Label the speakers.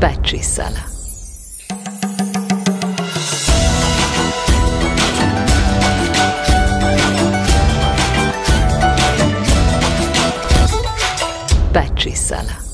Speaker 1: Petri Sala. Petri Sala.